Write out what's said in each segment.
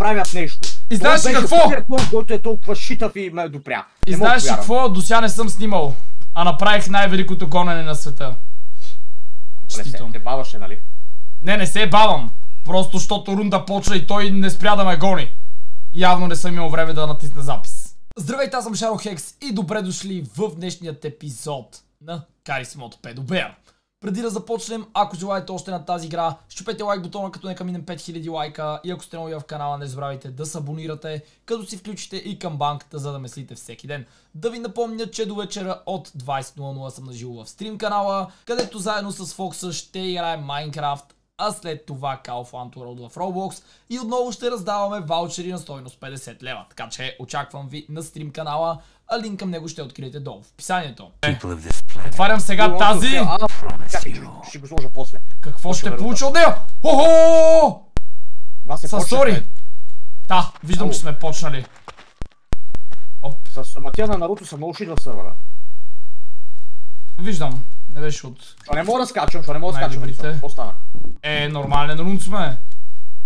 правят нещо. И знаеш ли какво? Този който е толкова шитав и ме допря. И знаеш ли какво? До сега не съм снимал. А направих най-великото гонене на света. Честито. Не се баваше, нали? Не, не се бавам. Просто защото рунда почва и той не спря да ме гони. Явно не съм имал време да натисна запис. Здравейте, аз съм Шаро Хекс и добре дошли в днешният епизод на Карисма от Педобер. Преди да започнем, ако желаете още на тази игра, щупете лайк бутона, като нека минем 5000 лайка и ако сте нови в канала, не забравяйте да се абонирате, като си включите и към банката, за да меслите всеки ден. Да ви напомня, че до вечера от 20.00 съм наживо в стрим канала, където заедно с Фокса ще играем Майнкрафт, а след това of Antorod в Roblox и отново ще раздаваме ваучери на стойност 50 лева. Така че очаквам ви на стрим канала, а линк към него ще откриете долу в описанието. Отварям сега тази. Ще го сложа после. Какво ще получа от нея? Охо! Са сори. Да, виждам, че сме почнали. Оп. С Матия на Наруто съм много шит в сървъра. Виждам. Не беше от... Що не мога да скачам, що не мога да скачам. Какво стана? Е, нормален рун сме.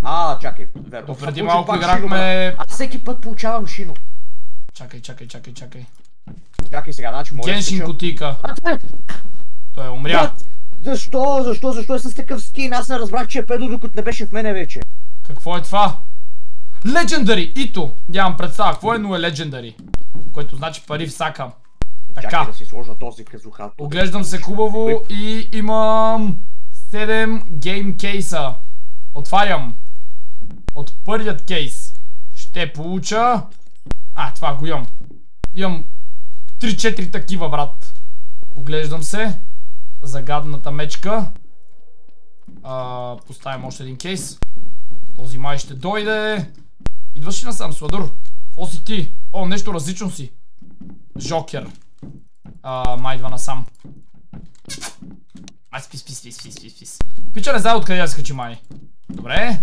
А, чакай, верно. Преди малко играхме... Аз всеки път получавам шино. Чакай, чакай, чакай, чакай. Чакай сега, значи може Геншин да кутика. Той е умря. Защо? Защо? Защо е с такъв скин? Аз не разбрах, че е педо, докато не беше в мене вече. Какво е това? Legendary! Ито! Нямам представа, какво е, но е Legendary. Което значи пари в сака. Така. Чакай да си сложа този казухат. Оглеждам се хубаво и имам 7 гейм кейса. Отварям. От първият кейс ще получа... А, това го имам. Имам 3-4 такива, брат. Оглеждам се. Загадната мечка. А, поставям още един кейс. Този май ще дойде. Идваш ли насам, Сладур? Какво си ти? О, нещо различно си. Жокер. А, май идва насам. Ай, спис, спис, спис, спис, спис, спис. Пича не знае откъде я скачи май. Добре.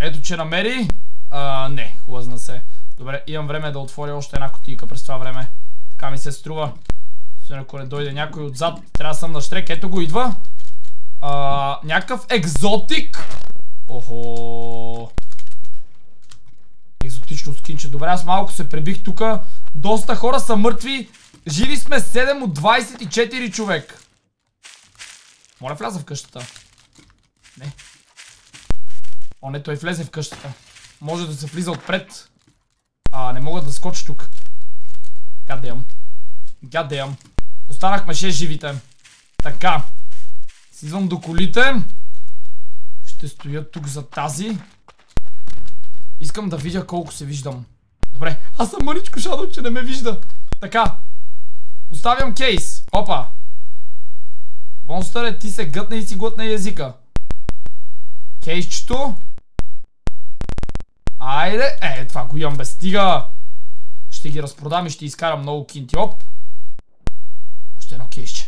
Ето, че намери. А, не, хубазна се. Добре, имам време да отворя още една котийка през това време. Така ми се струва. Освен ако не дойде някой отзад, трябва да съм на штрек. Ето го идва. А, някакъв екзотик. Охо. Екзотично скинче. Добре, аз малко се пребих тука. Доста хора са мъртви. Живи сме 7 от 24 човек. Моля вляза в къщата. Не. О, не, той влезе в къщата. Може да се влиза отпред. А, не мога да скоча тук. Гадеям. Гадеям. Останахме 6 живите. Така. Сизвам до колите. Ще стоя тук за тази. Искам да видя колко се виждам. Добре, аз съм мъничко шадо, че не ме вижда. Така. Поставям кейс. Опа. Монстър ти се гътна и си глътна езика. Кейсчето. Айде. Е, това го имам без стига. Ще ги разпродам и ще изкарам много кинти. Оп. Още едно кейсче.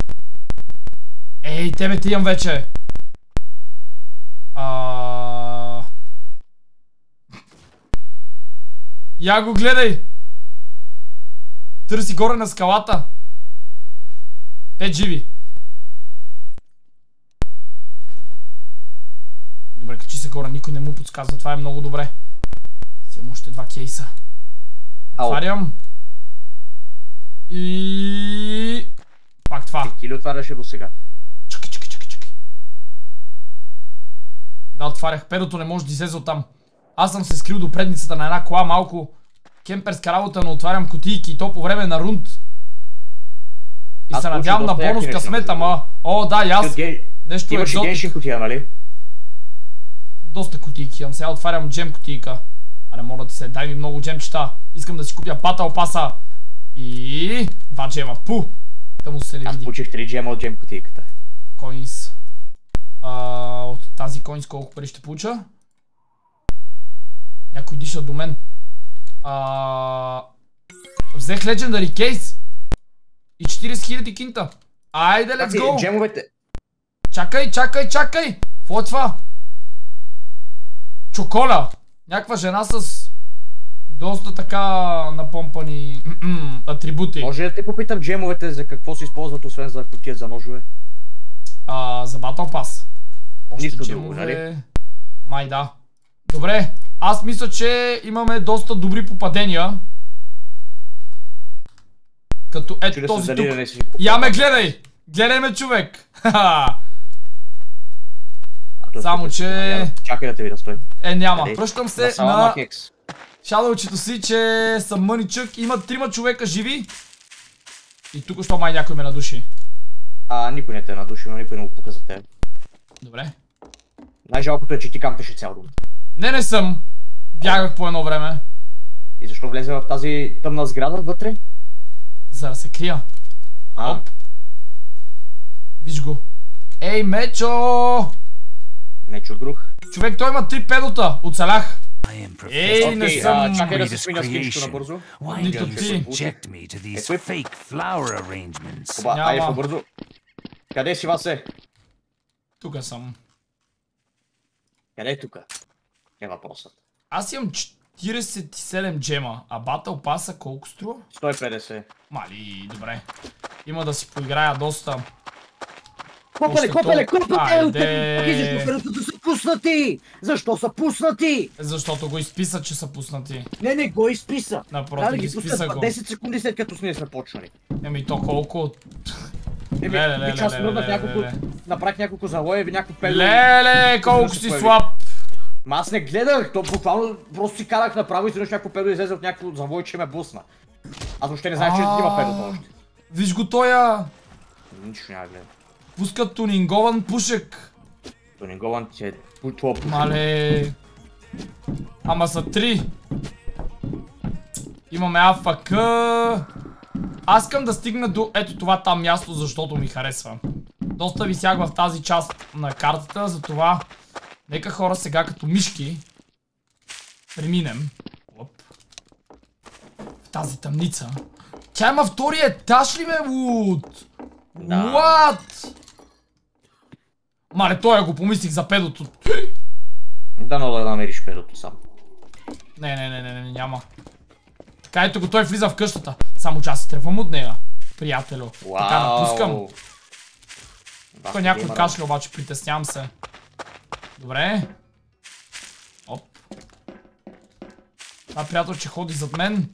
Ей, тебе ти имам вече. А... Я го гледай. Търси горе на скалата. Пет живи. Добре, качи се горе, никой не му подсказва, това е много добре. Два кейса. Отварям. И... Пак това. Ти ли отваряше до сега? Чакай, чакай, чакай, чакай. Да, отварях. Педото не може да излезе оттам. Аз съм се скрил до предницата на една кола малко кемперска работа, но отварям кутийки и то по време на рунд. И се надявам на бонус късмет, ама... О, да, и аз... Нещо Имаш и геншин кутия, нали? Доста кутийки имам. Сега отварям джем кутийка. Аре, моля ти се, дай ми много джемчета. Искам да си купя батъл паса. И... Два джема. Пу! Да му се не види. Аз получих три джема от джем кутийката. Коинс. от тази коинс колко пари ще получа? Някой диша до мен. Взех Legendary Case. И 40 000 кинта. Айде, let's go! Джемовете. Чакай, чакай, чакай! Какво е това? Чоколя! Някаква жена с доста така напомпани атрибути. Може да те попитам джемовете за какво се използват, освен за кутия за ножове? А, за Battle Pass. Още Нищо джемове... Друго, нали? Май да. Добре, аз мисля, че имаме доста добри попадения. Като ето този тук. не си. Я ме гледай! Гледай ме, човек! Само, че-. Чакай да те видя, стой. Е, няма. Къде? Връщам се На на шадълчето си, че съм мъничък. Има трима човека живи. И тук що май някой ме надуши. А, никой не те е надуши, но никой не го пука за теб. Добре. Най-жалкото е, че ти кампеше цял дом. Не, не съм. Бягах по едно време. И защо влезе в тази тъмна сграда вътре? За да се крия. А, Оп. Виж го. Ей, Мечо! Нечо друг. Човек, той има три педота. Оцелях. I am Ей, не съм... а, чакай да се сменя скинчето creation. набързо. Нито ти. subject me to these Equip. fake flower arrangements? Оба, айде по-бързо. Къде си, Васе? Тук съм. Къде е тука? Е въпросът. Аз имам 47 джема, а Батъл паса колко струва? 150. Мали, добре. Има да си поиграя доста. Копеле! Айде. Ти защо ферутата са пуснати? Защо са пуснати? Защото го изписа, че са пуснати. Не, не го изписа. Напротив, да ги изписа го. 10 секунди след като сме сме почнали. Еми то колко... Еми, аз мръднах няколко, направих няколко залоя и няколко педо. Леле, колко си слаб. Ма аз не гледах, то буквално просто си карах направо и изведнъж някакво педо излезе от някакво завой, че ме бусна. Аз въобще не знаех, че има педо още. Виж го тоя. Нищо няма да гледам. Пуска тунингован пушек. Тунингован ти е това пушен. Мале. Ама са три. Имаме АФК. Аз искам да стигна до ето това там място, защото ми харесва. Доста висях в тази част на картата, затова нека хора сега като мишки преминем. Оп. В тази тъмница. Тя има втори етаж ли ме, Луд? Да. What? Мале, той го помислих за педото. Да, но да намериш педото сам. Не, не, не, не, не, няма. Така ето го, той влиза в къщата. Само че аз се тръгвам от нея, приятелю. Така напускам. Тук някой кашля, обаче притеснявам се. Добре. Оп. Това приятел, че ходи зад мен.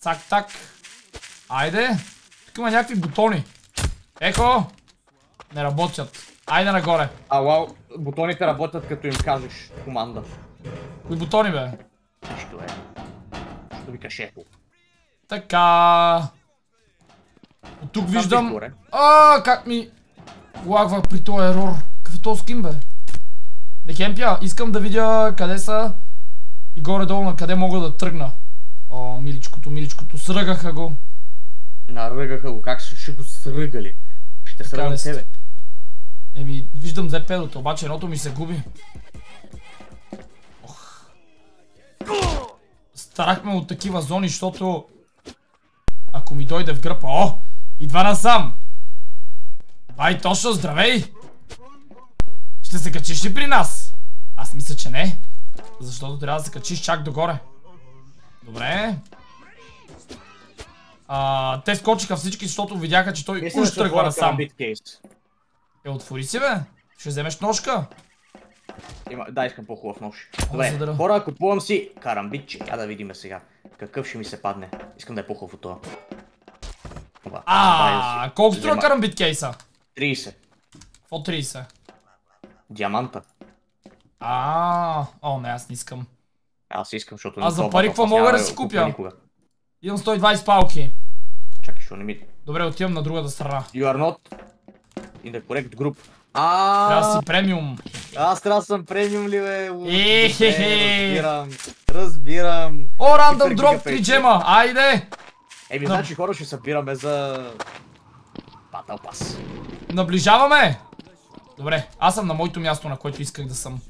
Цак, так. Айде. Тук има някакви бутони. Ехо. Не работят. Айде нагоре. А, вау, бутоните работят като им кажеш команда. Кои бутони бе? Нищо е. Що викаш ехо. Така. От тук виждам... виж горе. А, как ми лагва при този ерор. Какъв е този скин бе? Не кемпя, искам да видя къде са и горе-долу на къде мога да тръгна. О, миличкото, миличкото, сръгаха го. Наръгаха го, как ще ще го сръгали? Ще сръгам тебе. Еми, виждам две педота, обаче едното ми се губи. Ох. Старахме от такива зони, защото ако ми дойде в гръпа, о, идва насам. Бай, точно, здравей! Ще се качиш ли при нас? Аз мисля, че не. Защото трябва да се качиш чак догоре. Добре. А, те скочиха всички, защото видяха, че той Мисля, уж тръгва насам. кейс. Е, отвори си, бе. Ще вземеш ножка. Има, да, искам по-хубав нож. Добре, хора, купувам си карамбитче. Я да видим сега. Какъв ще ми се падне. Искам да е по-хубав от това. Оба, А, 20. колко струва карамбит кейса? 30. Какво 30? Диаманта. А, о, не, аз не искам. Аз искам, защото... А за това пари какво мога да си купя. Имам 120 палки. Чакай, що не ми... Добре, отивам на другата страна. You are not in the correct group. Трябва да А, си премиум. аз трябва да съм премиум ли бе? Ехехе. Разбирам. Разбирам. О, рандъм дроп гигапейт. 3 джема, айде! Еми, значи хора ще събираме за... Battle Pass. Наближаваме! Добре, аз съм на моето място, на което исках да съм.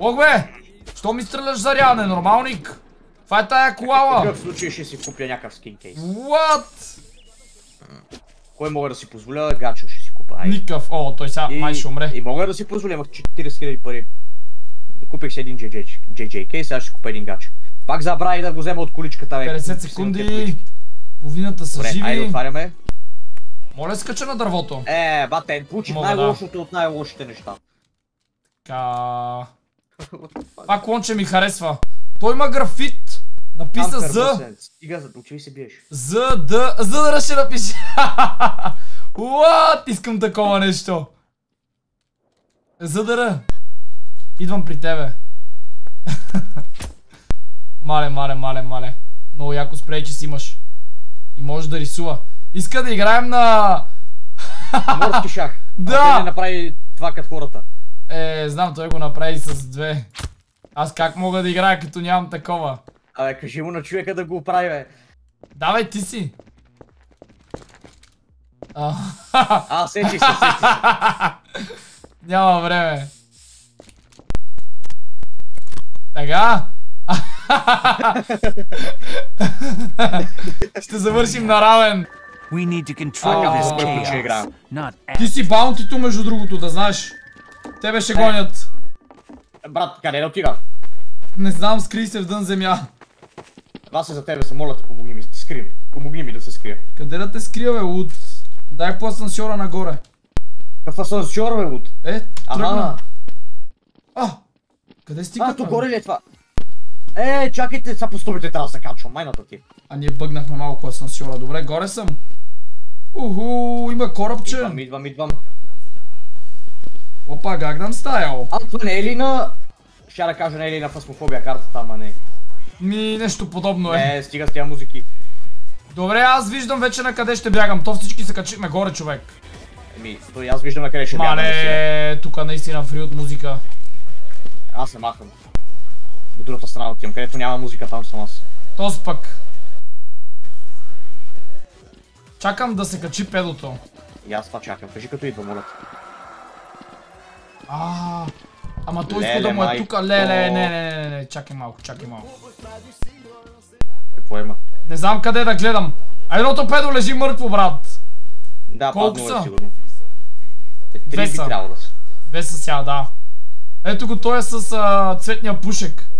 Ох бе! Що ми стреляш заря, ненормалник? Това е тая В колала! такъв случай ще си купя някакъв скин кейс. What? Кой мога да си позволя? Гачо ще си купа. Айде. Никакъв. О, той сега май ще умре. И мога да си позволя, имах 40 000 пари. Купих си един JJ, JJ кейс, аз ще купя един гачо. Пак забрави да го взема от количката. бе. 50 Си имам секунди. Половината са Добре, айде живи. отваряме. Моля скача на дървото. Е, батен, получих Мога, да. най-лошото от най-лошите неща. Така. Това клонче ми харесва. Той има графит. Написа за... Стига, учи се биеш. За да... За да ще напише. What? Искам такова нещо. За да Идвам при тебе. мале, мале, мале, мале. Много яко спрей, че си имаш. И може да рисува. Иска да играем на... Морски шах. Да! Не направи това като хората. Е, знам, той го направи с две. Аз как мога да играя като нямам такова? Абе, кажи му на човека да го оправи, бе. Давай ти си. А, А, сечи се, сечи се. Няма време. Така. Ще завършим на равен. We need to control А, this как ще играем? chaos, not Ти си баунтито между другото, да знаеш. Тебе ще гонят. Брат, къде да отида? Не знам, скри се в дън земя. Аз се за тебе се моля те, помогни ми, скрим. Помогни ми да се скрия. Къде да те скрия, бе, Луд? Дай по асансьора нагоре. Какъв асансьор, бе, Луд? Е, тръгна. А, къде стигна? А, то горе ли е това? Е, чакайте, са по стълбите трябва да се качвам, майната ти. А ние бъгнахме малко асансьора. Добре, горе съм. Уху, има корабче. Идвам, идвам, идвам. Опа, Гагнам стайл. А, това не е ли на... Ще да кажа, не е ли на фасмофобия картата, ама не. Ми, нещо подобно е. Не, стига с тия музики. Добре, аз виждам вече на къде ще бягам. То всички се качихме горе, човек. Еми, то аз виждам на къде ще бягам. Мале, тук наистина фри от музика. Аз се махам. До другата страна отивам, където няма музика, там съм аз. Тос пък. Чакам да се качи педото. И аз това чакам. Кажи като идва, моля. те. Ама той иска да му е тука. Леле, не, не, не, не, не, чакай малко, чакай малко. Какво има? Не знам къде да гледам. А едното педо лежи мъртво, брат. Да, Колко паднало е сигурно. Е, Три би да са. Две са сега, да. Ето го, той е с а, цветния пушек.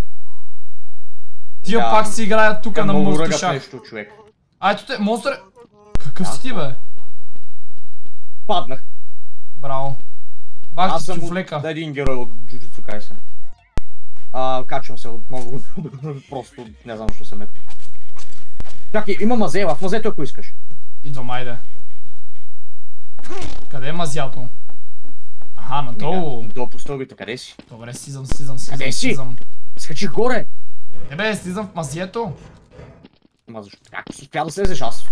Тия Да, пак си играят тук Е, на ръгав шах. нещо, човек. А ето те, монстър... Какъв си ти, бе? Паднах. Браво. Бах Аз съм чуфлека. от един герой от Jujutsu Kaisen. А, качвам се отново. Просто не знам, защо се ме. Чакай, има мазе, в мазето ако искаш. Идвам, айде. Къде е мазято? Аха, надолу. Долу по стълбите, къде си? Добре, слизам, слизам, слизам, Къде си? слизам. Скачих горе. Не бе, слизам в мазието. Ма защо? Как си успя да слезеш аз?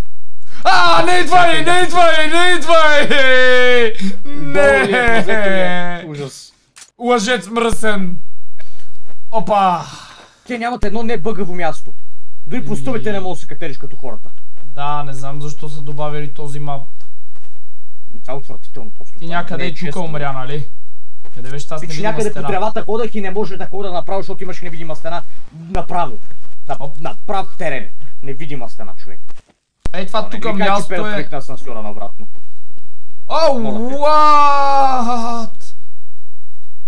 А, не идвай, не идвай, не идвай! Е мазето ми е? Не! Ужас. Лъжец мръсен! Опа! Те нямат едно небъгаво място. Дори по стълбите не можеш да се катериш като хората. Да, не знам защо са добавили този мап. И това е отвратително просто. Ти някъде не е честно. умря, нали? Къде беше тази невидима някъде по тревата ходах и не може да хода направо, защото имаш невидима стена направо. На, Оп. на прав терен. Невидима стена, човек. Ей, това тук ми кажи, място че е... перфект на асансьора наобратно. О, Моля те. what?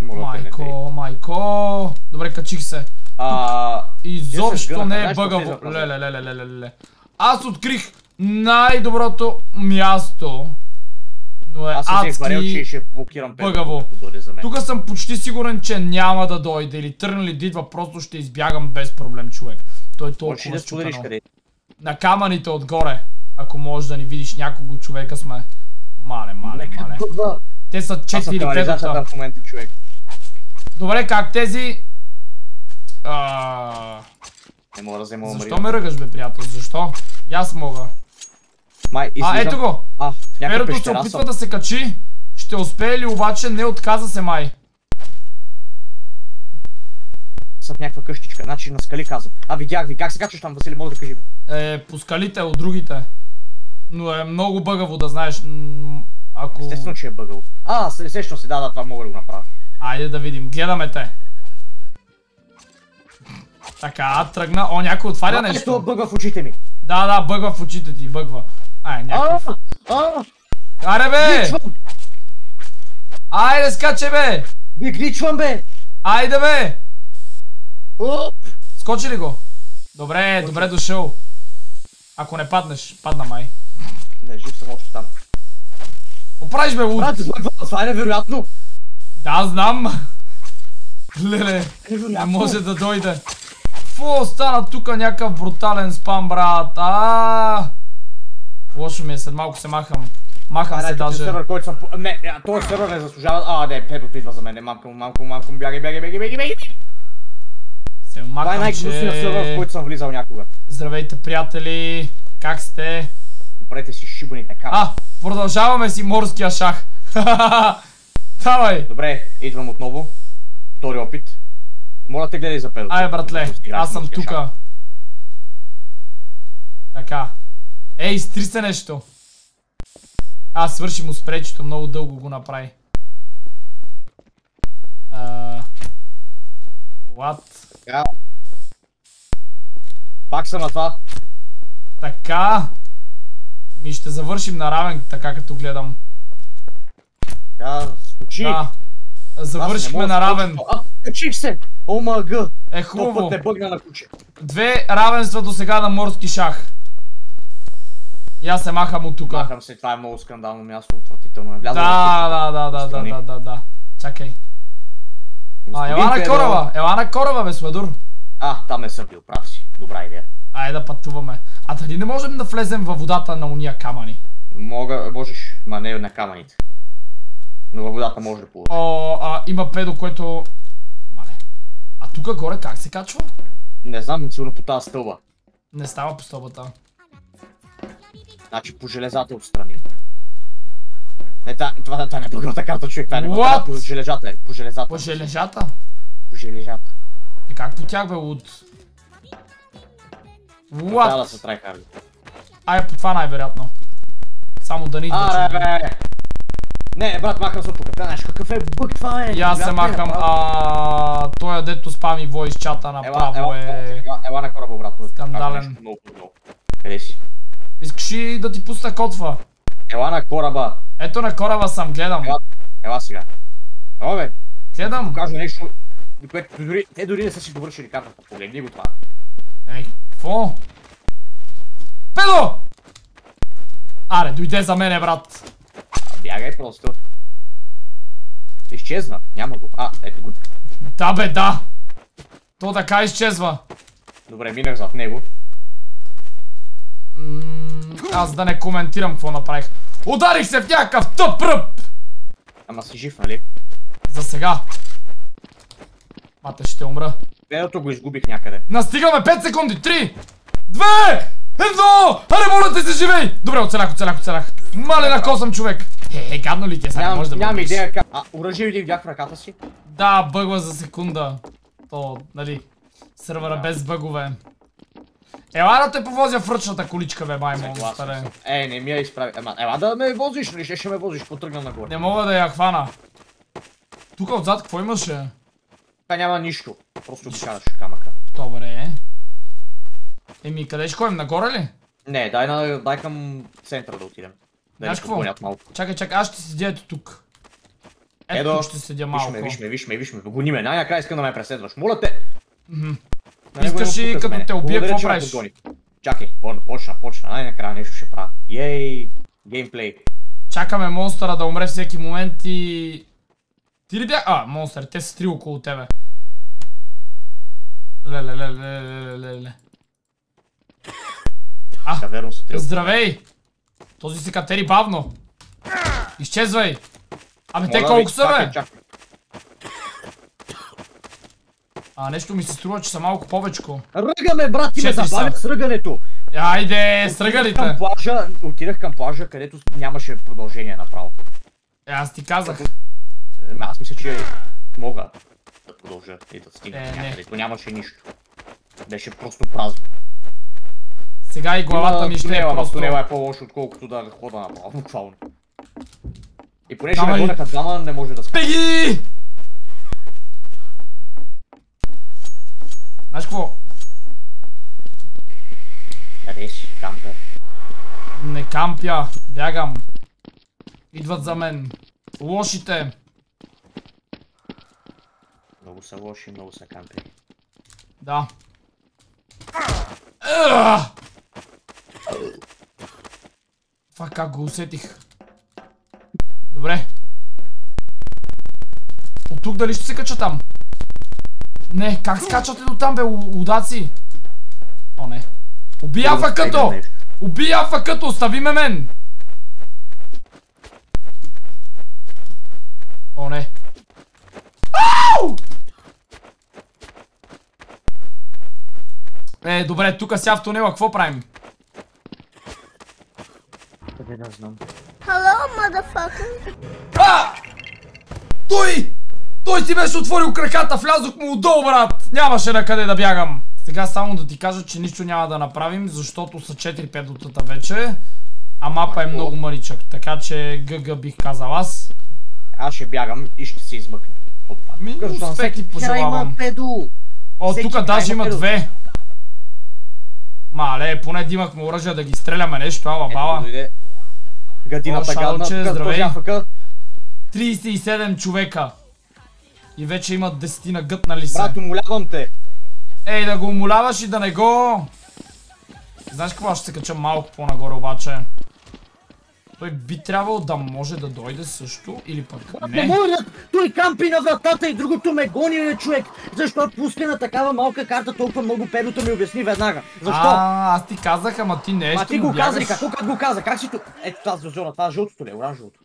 Майко, майко. Добре, качих се. А, Изобщо не е бъгаво. Леле, леле, леле, леле. Аз открих най-доброто място. Но е аз взех варел, че адски... ще блокирам бъгаво. Тук съм почти сигурен, че няма да дойде или тръгнали да идва, просто ще избягам без проблем, човек. Той е толкова да На камъните отгоре. Ако можеш да ни видиш някого човека сме. Мале, мале, мале. Те са Аз съм 4 канализацията педота. в момента, човек. Добре, как тези... А... Не мога да взема Защо ме ръгаш, бе, приятел? Защо? И аз мога. Май, А, ето го! А, Перото се опитва да се качи. Ще успее ли обаче? Не отказа се май. Съм в някаква къщичка. Значи на скали казвам. А, видях ви. Как се качваш там, Васили? Може да кажи ми. Е, по скалите от другите. Но е много бъгаво да знаеш. Ако... Естествено, че е бъгъл. А, сещам се, да, да, това мога да го направя. Айде да видим. Гледаме те. Така, тръгна. О, някой отваря А, нещо. бъга в очите ми. Да, да, бъгва в очите ти, бъгва. Ай, някакъв. а, Аре бе! гличвам, Айде скаче бе! би гличвам бе. Айде бе! Оп. Скочи ли го? Добре, добре дошъл. Ако не паднеш, падна май. Не, жив съм още там. Какво правиш бе, луд? Бъгва, това е невероятно. Да, знам. Леле, не може да дойде. Фу, стана тука някакъв брутален спам, брат. А. Лошо ми е, след малко се махам. Махам се даже. сервер, който съм... по- Не, този сервер не заслужава... А, не, педото идва за мен. Мамка му, мамка му, бягай, бягай, бягай, бягай, бягай. Се Това е най-гнусният сервер, в че... който съм влизал някога. Здравейте, приятели. Как сте? Опрете си шибани така. А, продължаваме си морския шах. Давай. Добре, идвам отново. Втори опит. Моля те гледай за педото. Ай, братле, аз съм шах. тука. Така. Ей, изтри се нещо. Аз свърши му спречето, много дълго го направи. А... What? Така. Пак съм на това. Така. Ми ще завършим на равен, така като гледам. Така, скочи. Да. Завършихме на равен. А, качих се! ОМГ! Е, хубаво. път не бъгна на куче. Две равенства до сега на морски шах. И аз се махам от тука. Махам се, това е много скандално място, отвратително е. Влязъл в Да, да, да, да, да, да, да, да. Чакай. А, ела на кораба, ела на кораба, бе, Сладур. А, там не съм бил, прав си. Добра идея. Айде да пътуваме. А дали не можем да влезем във водата на уния камъни? Мога, можеш, ма не на камъните. Но във водата може да плуваш. О, а, има педо, което... Мале. А тука горе как се качва? Не знам, сигурно по тази стълба. Не става по стълбата. Значи по железата отстрани. Не, това, това, това не е другата карта, човек. Това не е What? по железата. е, По железата. По железята? По железата. Е как по тях бе от... Трябва да What? се трайхарди. Ай, по това най-вероятно. Само да не идва Аре, бе! Не, брат, махам се от тук. Знаеш какъв е бък това е. И аз се махам, а той дето спами войс чата направо е... ела, на кораба, брат. Скандален. Къде си? Искаш ли да ти пусна котва? Ела на кораба. Ето на кораба съм, гледам. Ела, ела сега. Ела, бе, Гледам. покажа нещо, което дори, те дори не са си довършили картата. Погледни го това. Ей, какво? Педо! Аре, дойде за мене, брат. Бягай просто. Изчезна. Няма го. А, ето го. Да бе, да. То така изчезва. Добре, минах зад него. М, аз да не коментирам какво направих. Ударих се в някакъв тъп ръб! Ама си жив, нали? За сега. Мате, ще умра. Педото го изгубих някъде. Настигаме 5 секунди. 3, 2, 1! Аре, моля те се живей! Добре, оцелях, оцелях, оцелях. Мале на косъм човек. Е, е, гадно ли ти е? Сега не Нямам, може да нямам бъдеш. идея как. А, оръжие ли видях в ръката си? Да, бъгва за секунда. То, нали, сървъра без бъгове. Ела да те повозя в ръчната количка, бе, маймон, старе. Е, не ми я изправи. Ема, ела да ме возиш, нали? Ще, ще ме возиш, потръгна нагоре. Не мога да я хвана. Тук отзад какво имаше? Така няма нищо. Просто обикараш камъка. Добре. Еми, къде ще ходим? Нагоре ли? Не, дай, на, дай към центъра да отидем. Да Знаеш какво? малко. Чакай, чакай, аз ще седя ето тук. Ето Едо, ще седя малко. Виж ме, виж ме, виж ме, виж ме. Гони ме. Най-накрая искам да ме преследваш. Моля те. Да не Искаш го ли тука с като те убия, какво правиш? Чакай, по- почна, почна. Най-накрая нещо ще правя. Ей, геймплей. Чакаме монстъра да умре всеки момент и... Ти ли бях? А, монстър, те са три около тебе. Леле, леле, леле, леле. А, здравей! Този се катери бавно. Изчезвай! Абе, те колко са, бе? чакай. А, нещо ми се струва, че са малко повечко. Ръгаме, брат, ти ме забавят с ръгането. Айде, към плажа, отидах към плажа, където нямаше продължение направо. Е, аз ти казах. Ема, Аз мисля, че мога да продължа и да стигна Е, някъде. То нямаше нищо. Беше просто празно. Сега и главата ми ще е просто... тунела е по-лошо, отколкото да хода направо, буквално. И понеже ме гонаха двама, не може да спи. Беги! Знаеш какво? Си, кампер? Не кампя, бягам. Идват за мен. Лошите. Много са лоши, много са кампери. Да. Това как го усетих. Добре. От тук дали ще се кача там? Не, как скачате до там бе, удаци? О, не. Убий афакато! Убий афакато, остави ме мен! О, не. Ау! Е, добре, тука сега в тунела, какво правим? Къде не знам. Hello, motherfucker. А! Той! Той си беше отворил краката, влязох му отдолу, брат! Нямаше на къде да бягам. Сега само да ти кажа, че нищо няма да направим, защото са 4-5 дотата вече. А мапа е много мъничък, така че ГГ бих казал аз. Аз ще бягам и ще се измъкна. Опа. Ми, успех ти пожелавам. О, тук даже има две. Мале, поне да имахме оръжие да ги стреляме нещо, ала бала. Гадината гадна. здравей. този афъка. 37 човека. И вече имат десетина гътнали се. Брат, умолявам те. Ей, да го умоляваш и да не го... Знаеш какво, ще се кача малко по-нагоре обаче. Той би трябвало да може да дойде също, или пък Не не. може да... Той кампи на вратата и другото ме гони, бе, човек. Защо пуска на такава малка карта толкова много педото ми обясни веднага. Защо? А, аз ти казах, ама ти нещо Ма ти му го каза ли? бягаш. Какво как го каза? Как си тук? Ето тази зона, това е жълтото ли? Оранжевото.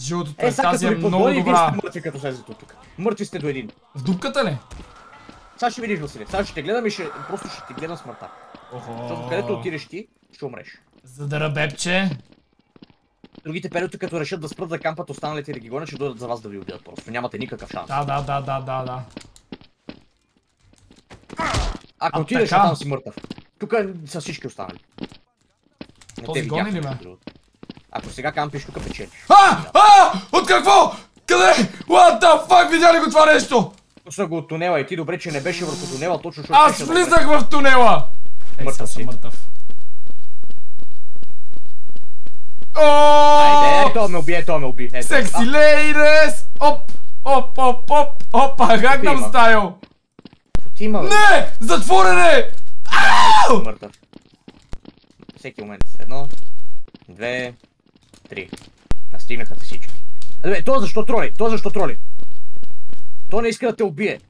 Жълтото Е, е, тази е много подгони, вие добра. сте мъртви като слезете от тук. Мъртви сте до един. В дупката ли? Сега ще видиш, Василе. Сега ще те гледам и ще... Просто ще ти гледам смъртта. Защото където Охо. отидеш ти, ще умреш. За да ръбепче. Другите педота, като решат да спрат да кампат останалите да ги гонят, ще дойдат за вас да ви убият просто. Нямате никакъв шанс. Да, да, да, да, да, да. Ако отидеш, така? там си мъртъв. Тук са всички останали. Не Този те гони ли ме? другото. Ако сега кампиш, тук печелиш. А! А! От какво? Къде? What the fuck? Видя ли го това нещо? Пусна го от тунела и ти добре, че не беше върху тунела, точно защото... Аз да влизах в тунела! Мъртъв съм си. мъртъв. Айде, то ме уби, то ме уби. Секси лейдес! Оп! Оп, оп, оп! Опа, Гагнам стайл! А, ти има, бе. Не! Затворене! Ау! Мъртъв. Всеки момент. Едно, две, три. Настигнаха всички. Абе, то защо троли? То защо троли? То не иска да те убие.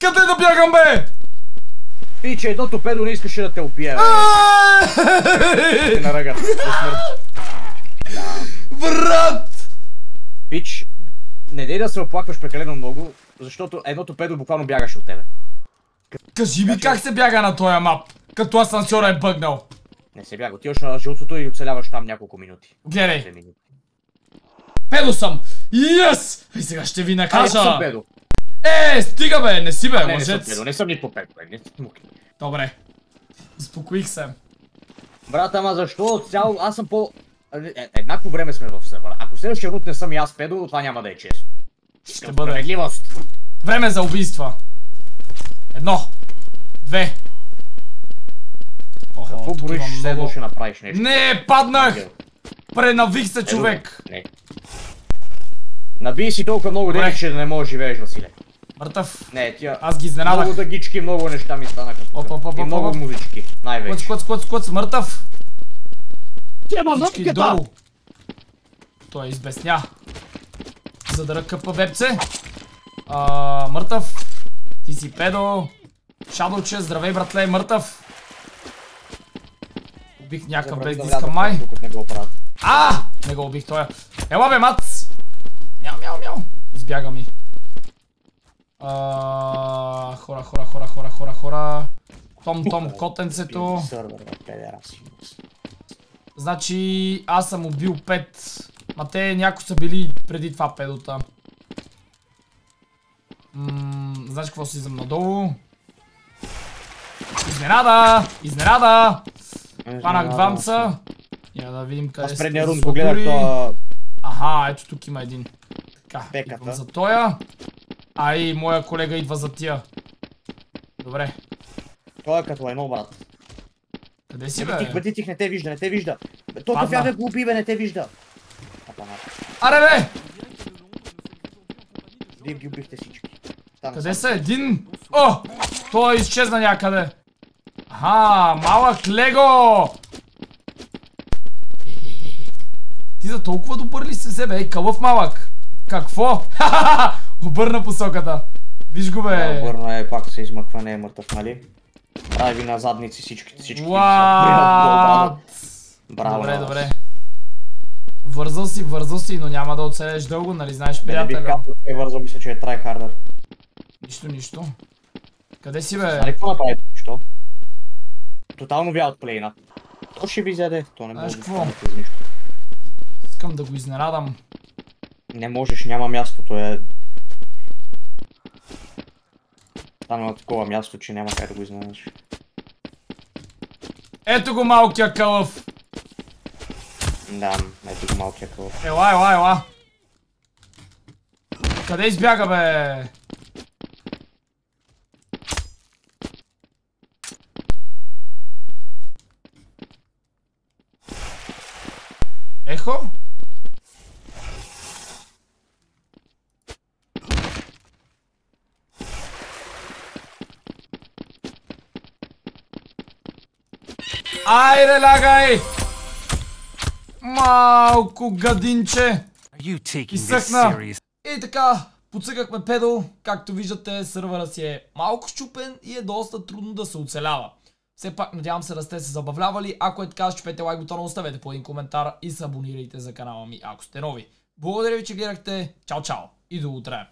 Къде да бягам, бе? Пиче, едното педо не искаше да те убие, бе. На ръга. Брат! Пич, не дей да се оплакваш прекалено много, защото едното педо буквално бягаше от тебе. Кажи ми как се бяга на този мап, като асансьора е бъгнал. Не се бяга, отиваш на жълтото и оцеляваш там няколко минути. Гледай, минути. педо съм! Йес! И сега ще ви Аз съм накажа! педо. Е, стига бе, не си бе, Не, не съм педо, не съм нито педо, бе. Не съм. Добре. Успокоих се. Брат, ама защо цяло... Аз съм по... Е, еднакво време сме в сервера. Ако следващия рут не съм и аз педо, това няма да е честно. Ще бъде. Време за убийства. Едно. Две. Какво все едно много. ще направиш нещо. Не, паднах! Пренавих се, човек! Не. Наби си толкова много дени, че не можеш да живееш, Василе. Мъртъв. Не, тя... Аз ги изненадах. Много дъгички, много неща ми станаха тук. Оп, оп, И много музички, най-вече. куц, куц, куц, мъртъв. Тема долу. Той избесня. За да ръкъпа вебце. А, мъртъв. Ти си педо. Шадолче, здравей братле, мъртъв. Убих някакъв без да искам май. Докато не го правят. А! Не го убих тоя. Ела бе, мац! Мяу, мяу, мяу. Избяга ми. А, хора, хора, хора, хора, хора, хора. Том, том, котенцето. Бе, педераси. Значи аз съм убил 5. Ма те някои са били преди това педота. Знаеш какво си излизам надолу? Изненада! Изненада! Хванах двамца. Я да видим къде Аз предния рунд го гледах това... Аха, ето тук има един. Така, Пеката. идвам за тоя. А и моя колега идва за тия. Добре. Той е като едно, брат. Къде си бе? бетих, не те вижда, не те вижда. Той кафя бе го уби, бе, не те вижда. Аре бе! Вие ги убихте всички. Там Къде са? са? Един? О! Той изчезна някъде. Аха, малък Лего! Ти за толкова добър ли се взе, бе? Кълъв малък. Какво? Ха-ха-ха! Обърна посоката. Виж го бе. върна е, пак се измъква, не е мъртъв, нали? Прави ви на задници всички, всички. What? Браво. Добре, добре. Вързал си, вързал си, но няма да оцелеш дълго, нали знаеш, Да не бих казал, че е вързал, мисля, че е tryharder. Нищо, нищо. Къде си, Нали бе? какво направи? Тотално вя от плейна. То ще ви взеде, то не може да нищо. Искам да го изненадам. Не можеш, няма мястото е... Там има такова място, че няма как да го изненадаш. Ето го малкия кълъв. Да, ето го малкия кълъв. Ела, ела, ела. Къде избяга, бе? Ехо? Айде, лягай! Малко гадинче! Изсъхна. И така, подсъкахме педо. Както виждате, сървъра си е малко щупен и е доста трудно да се оцелява. Все пак, надявам се да сте се забавлявали. Ако е така, щупете лайк бутона, оставете по един коментар и се абонирайте за канала ми, ако сте нови. Благодаря ви, че гледахте. Чао, чао и до утре!